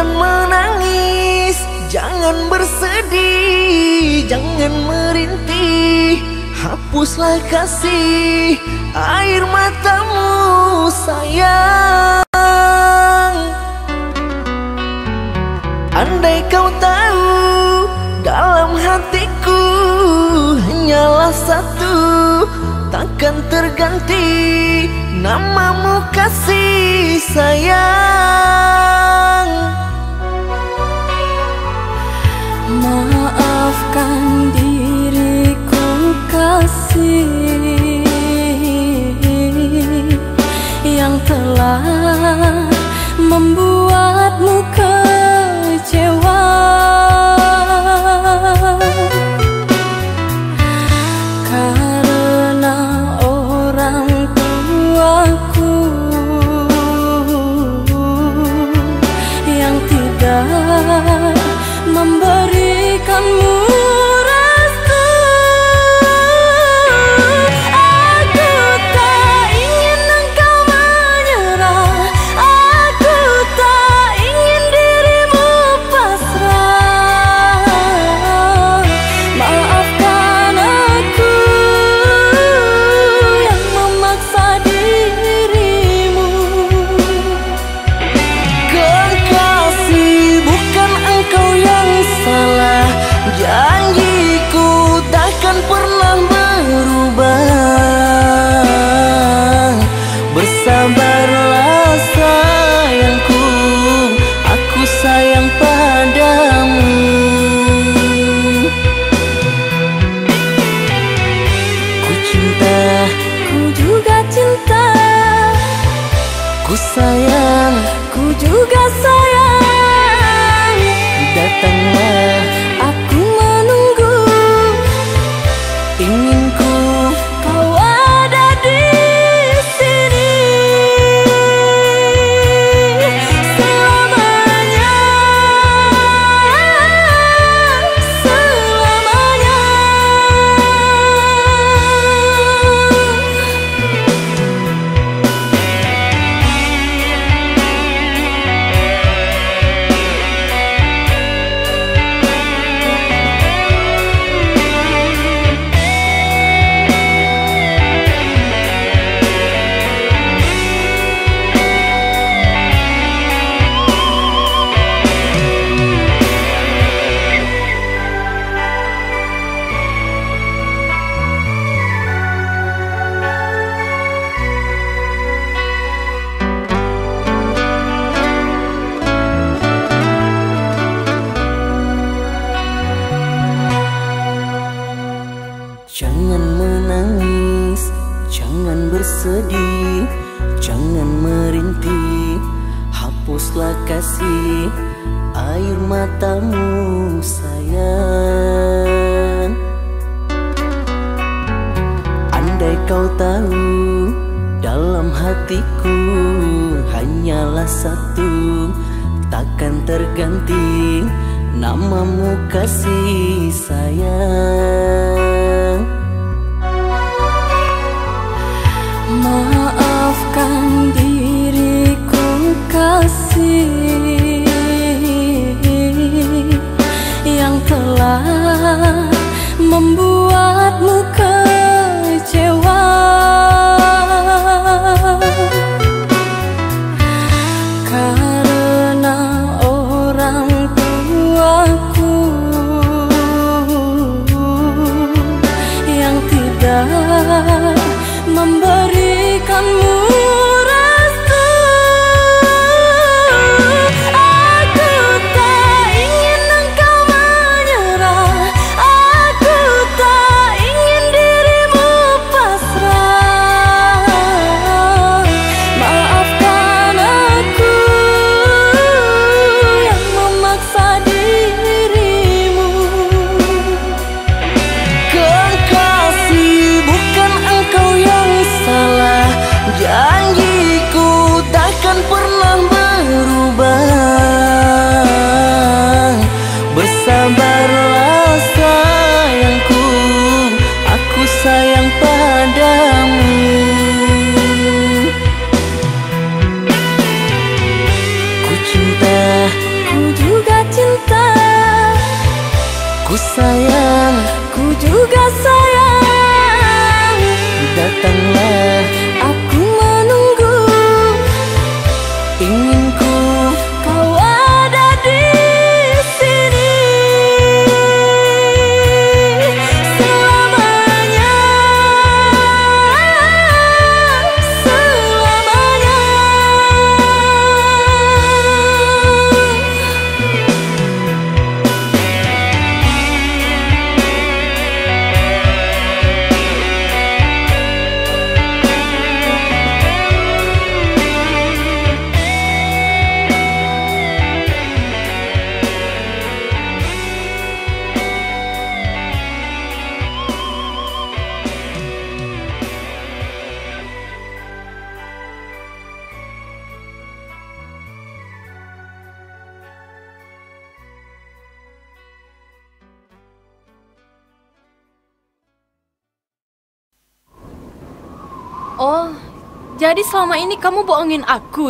Jangan menangis, jangan bersedih, jangan merintih. Hapuslah kasih air matamu sayang. Andai kau tahu dalam hatiku hanyalah satu. Takkan terganti namamu kasih sayang. Maafkan diriku kasih Yang telah membuatmu kecewa Jangan menangis, jangan bersedih, jangan merintih, hapuslah kasih air matamu sayang. Andai kau tahu dalam hatiku hanyalah satu, takkan terganti namamu kasih sayang.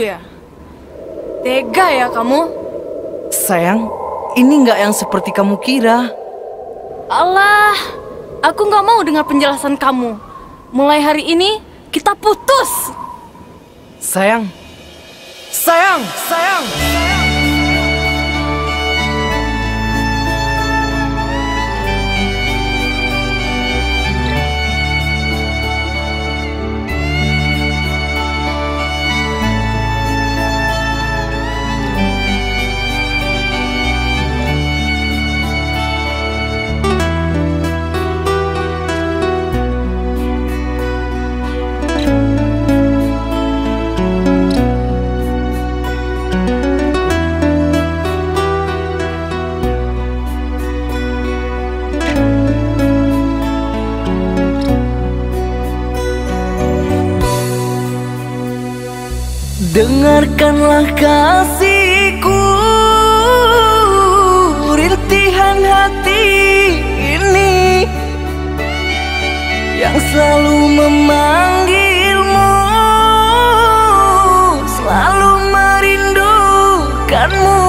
Aku ya? Tega ya kamu? Sayang, ini nggak yang seperti kamu kira Allah, aku nggak mau dengar penjelasan kamu. Mulai hari ini kita putus. Sayang Sayang, sayang Dengarkanlah kasihku Rintihan hati ini Yang selalu memanggilmu Selalu merindukanmu.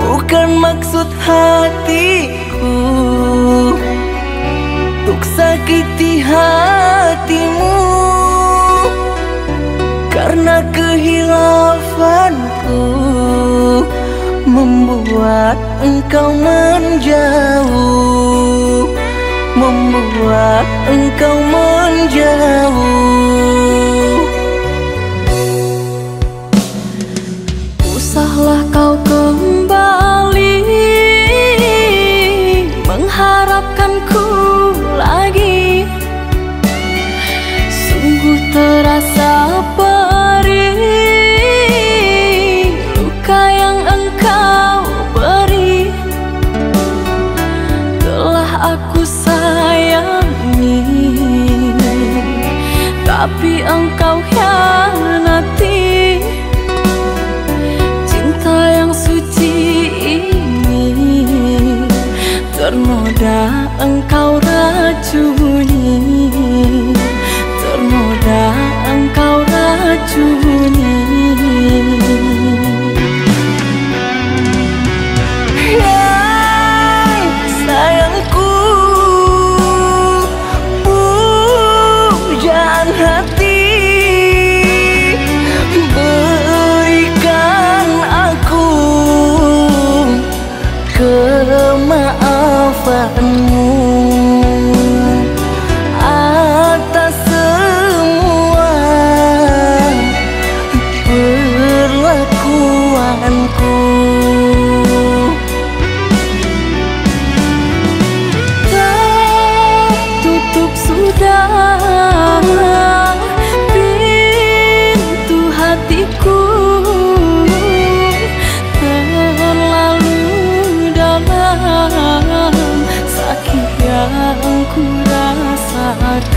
Bukan maksud hatiku Untuk sakiti hatimu karena kehilafanku Membuat engkau menjauh Membuat engkau menjauh. Usahlah kau kembali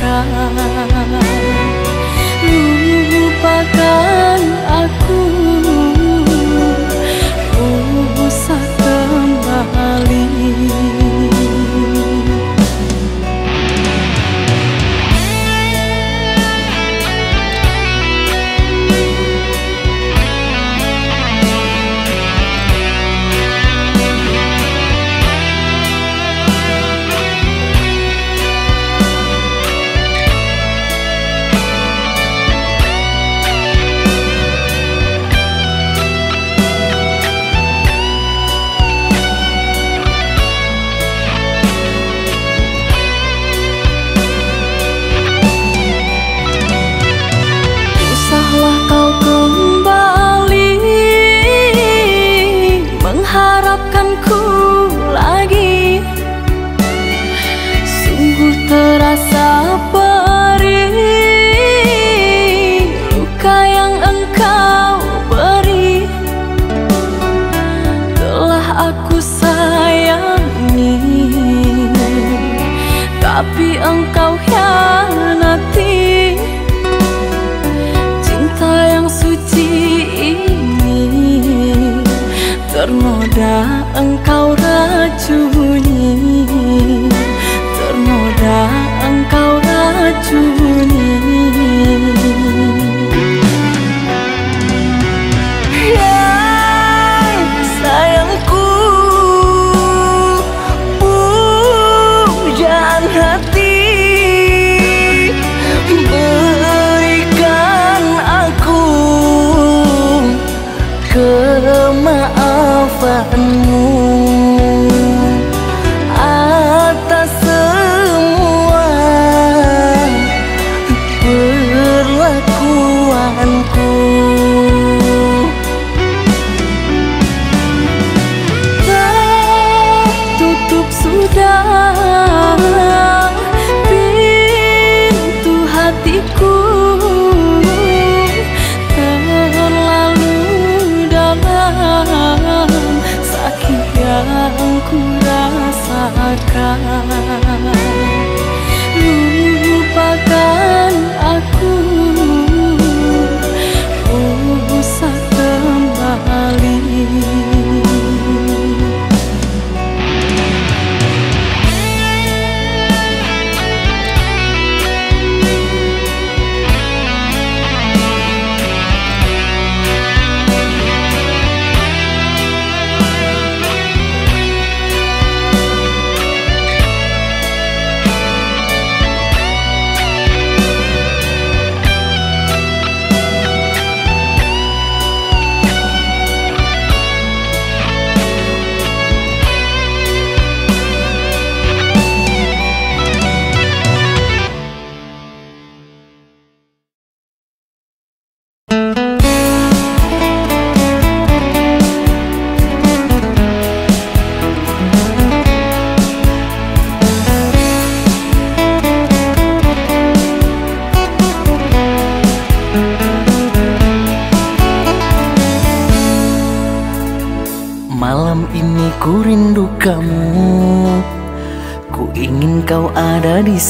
歌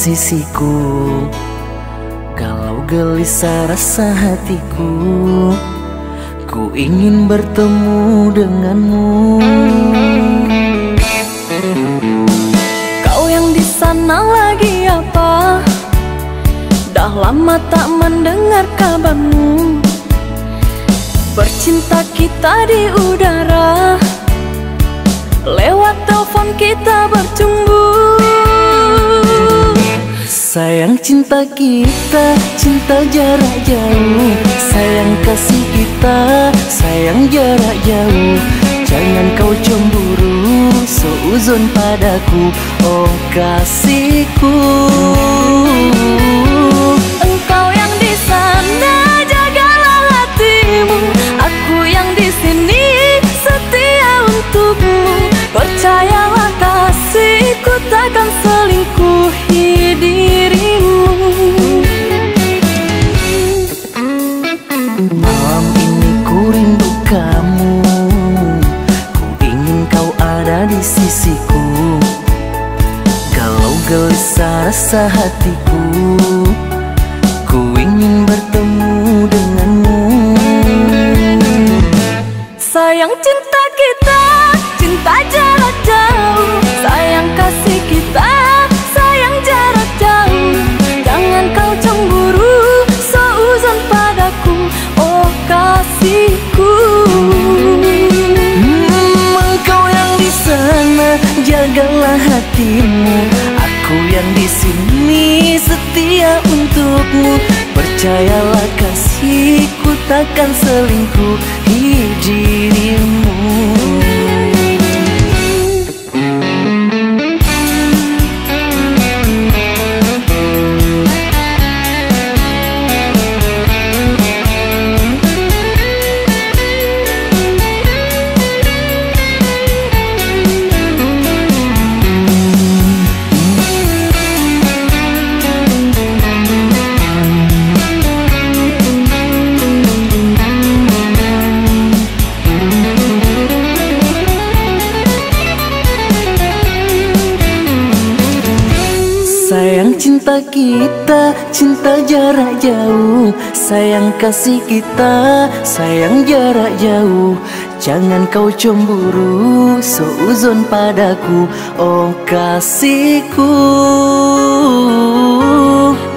sisiku Kalau gelisah rasa hatiku Ku ingin bertemu denganmu. Kau yang di sana lagi apa? Dah lama tak mendengar kabarmu. Bercinta kita di udara. Lewat telepon kita bercumbu Sayang cinta kita, cinta jarak jauh. Sayang kasih kita, sayang jarak jauh. Jangan kau cemburu, seuzon padaku. Oh kasihku. Engkau yang di sana hatimu. Aku yang di sini setia untukmu. Percayalah gelisah Percayalah kasihku takkan selingkuhi dirimu cinta kita, cinta jarak jauh. Sayang kasih kita, sayang jarak jauh. Jangan kau cemburu, seuzon padaku. Oh kasihku.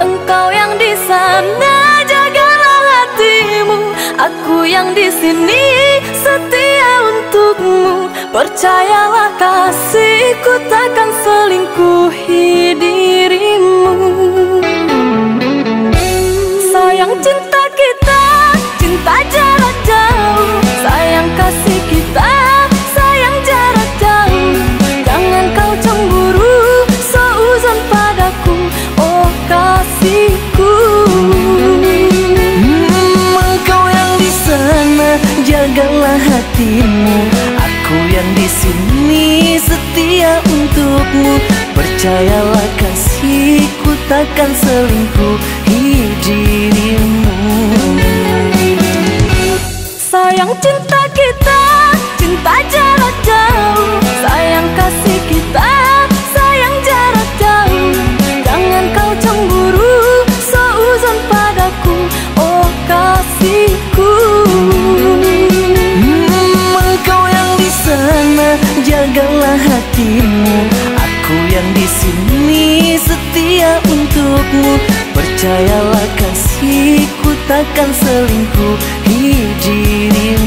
Engkau yang di sana jagalah hatimu. Aku yang di sini setia untukmu. Percayalah kasihku takkan selingkuhi dirimu hatimu. Aku yang di sini setia untukmu. Percayalah kasihku takkan selingkuhi dirimu. Sayang cinta hatimu. Aku yang di sini setia untukmu. Percayalah kasihku takkan selingkuhi dirimu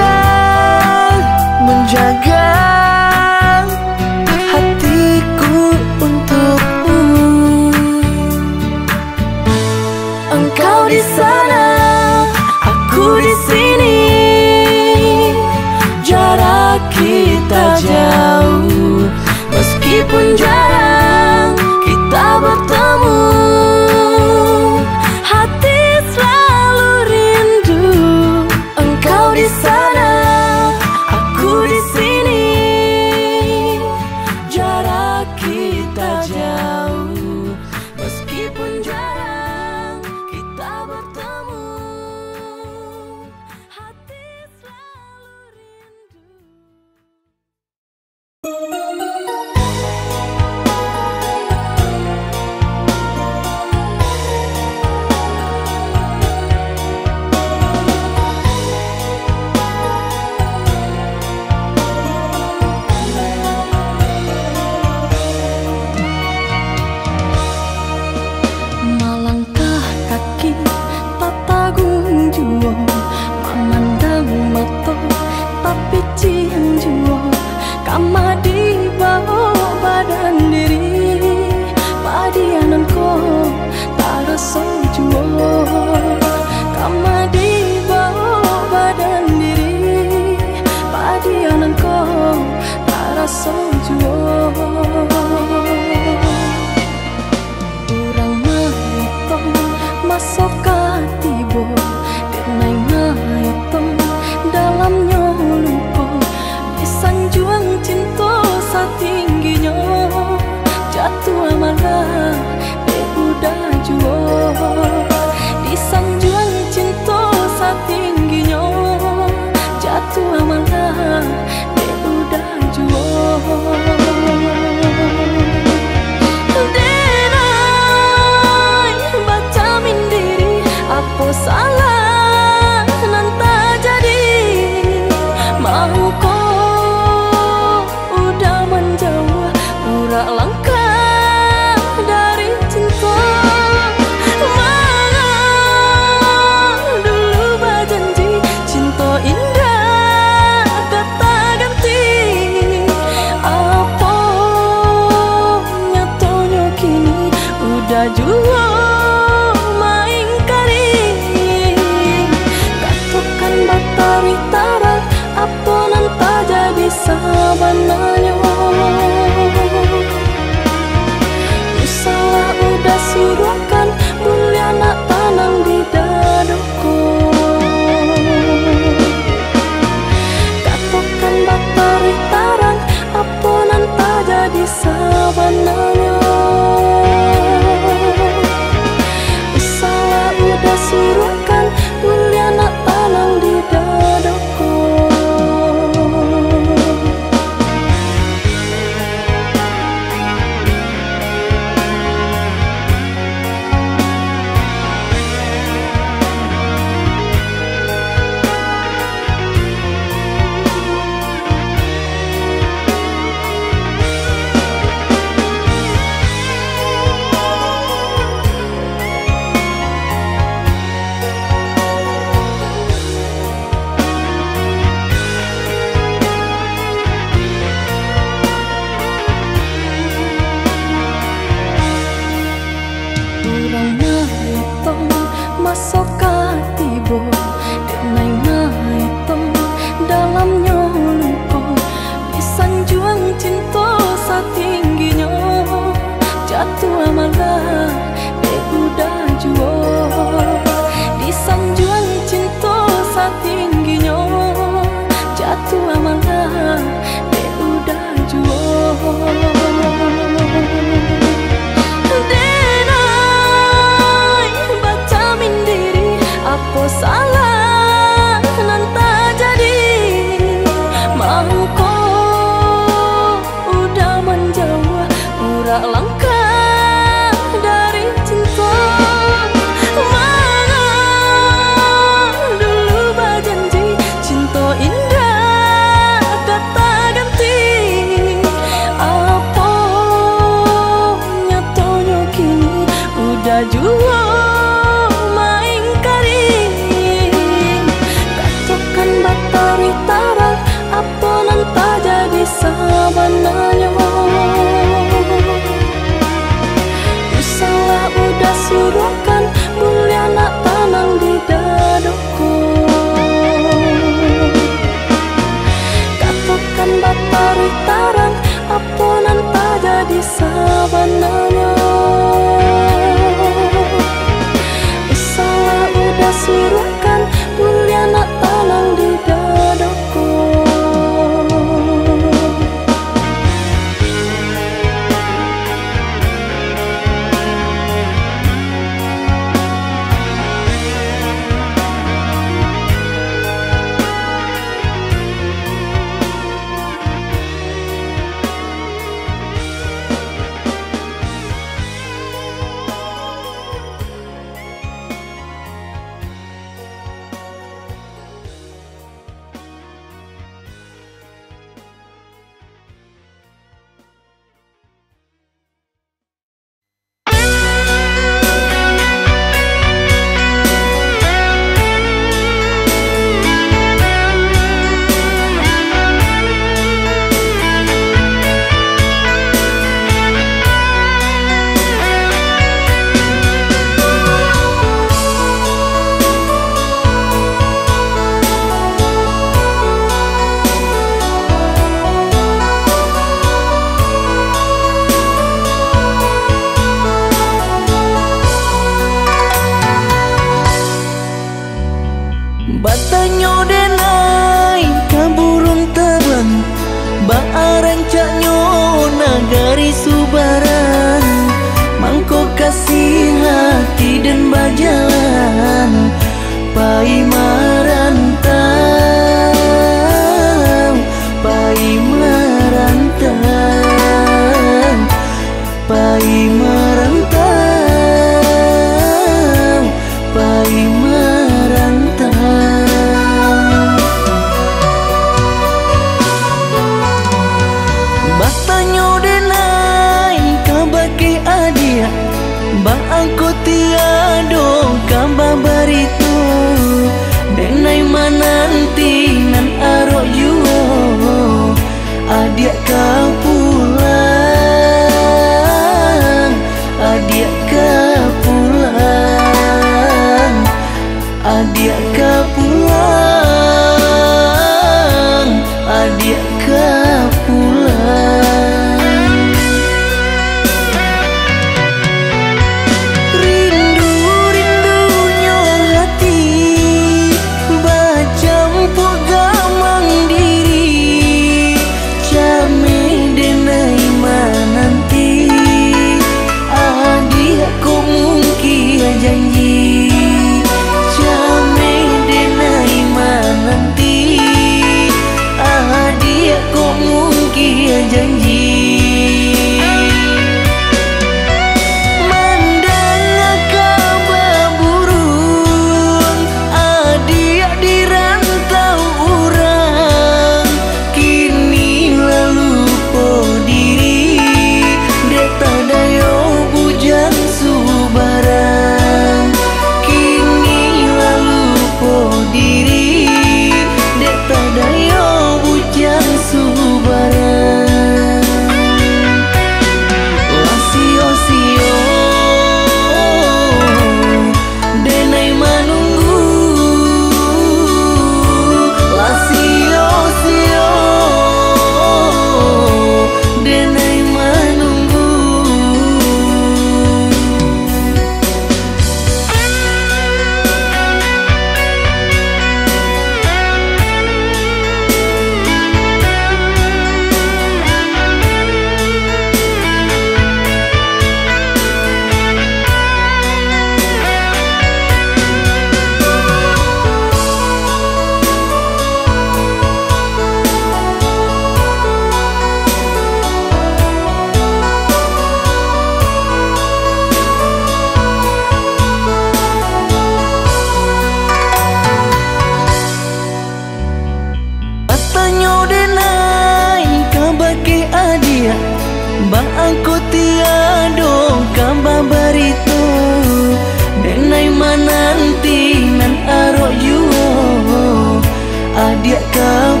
更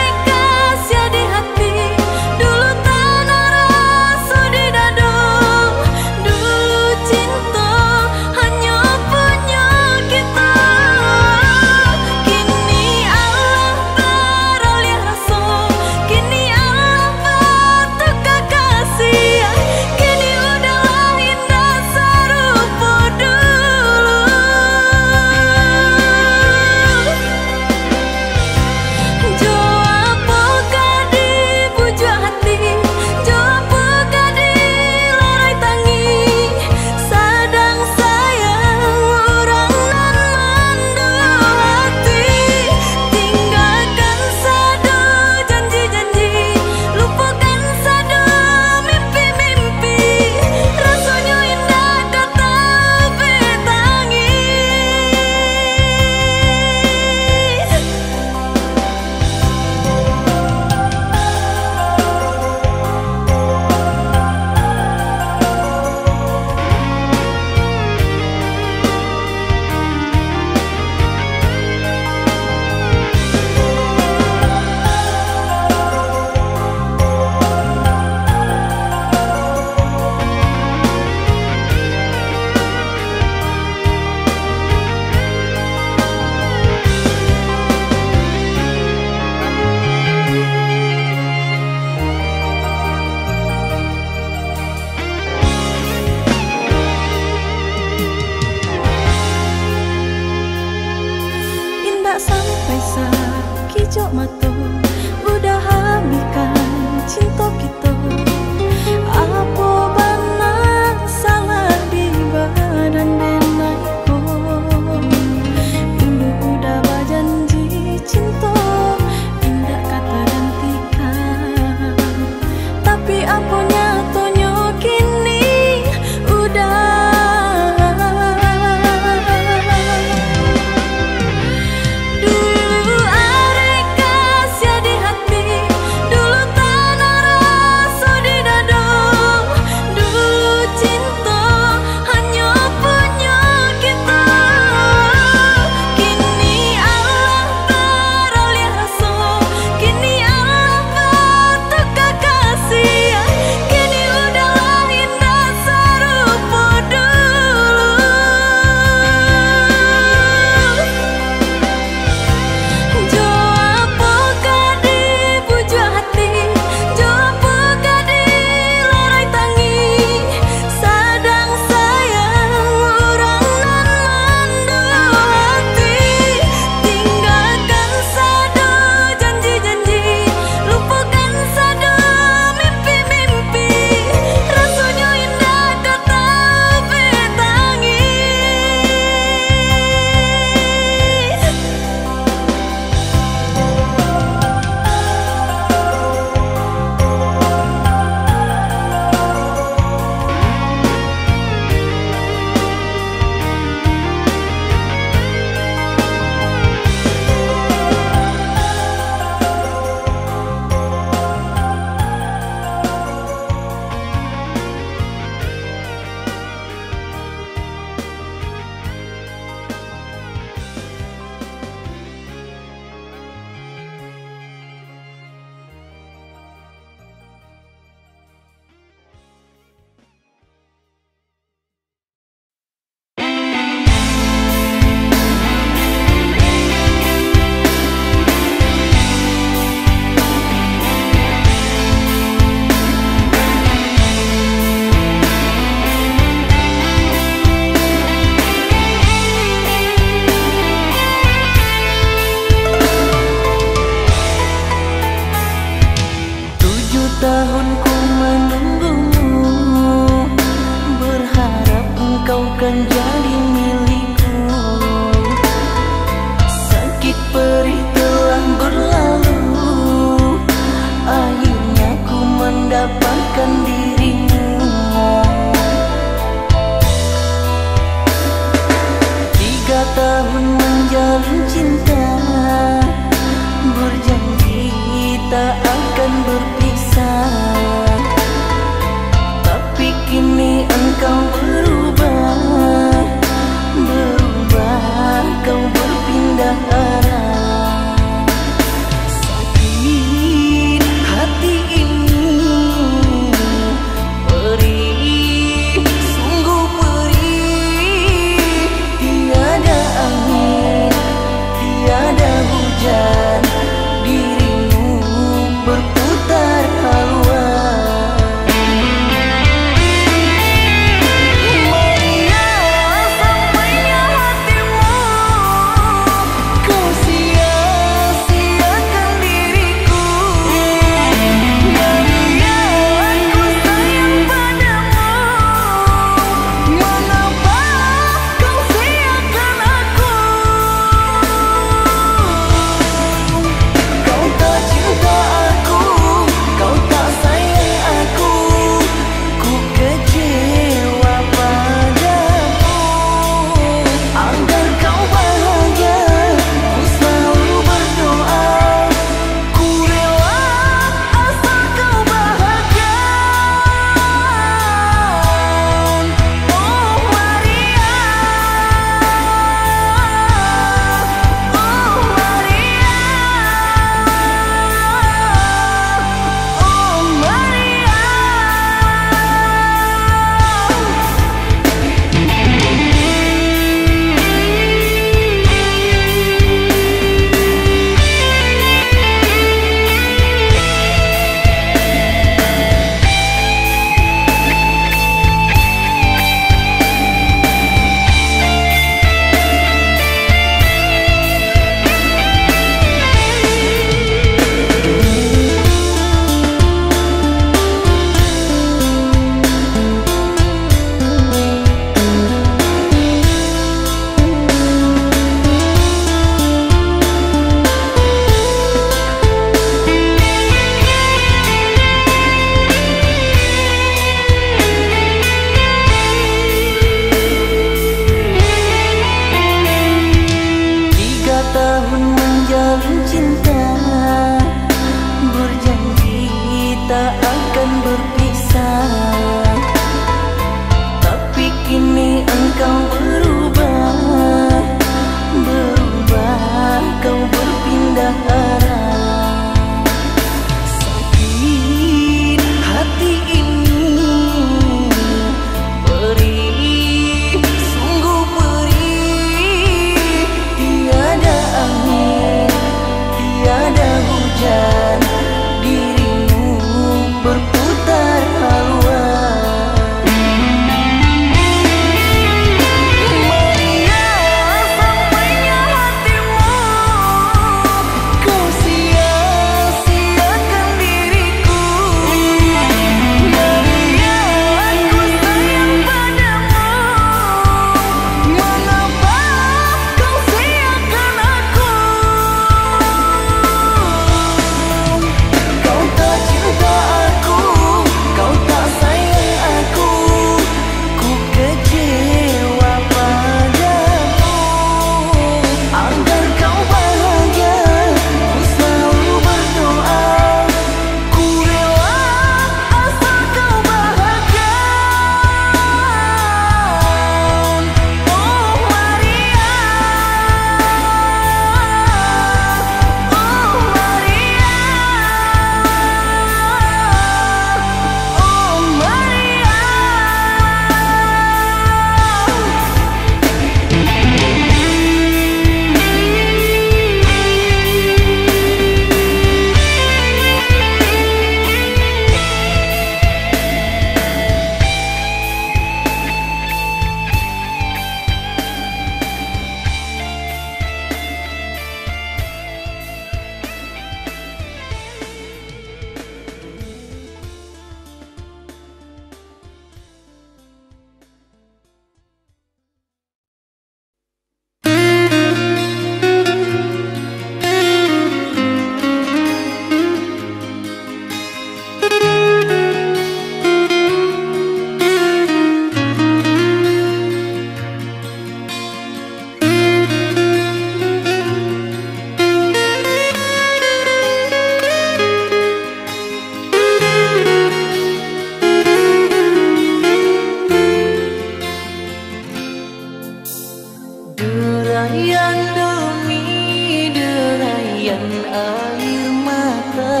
Hujan air mata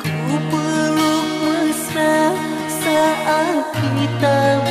Ku peluk mesra saat kita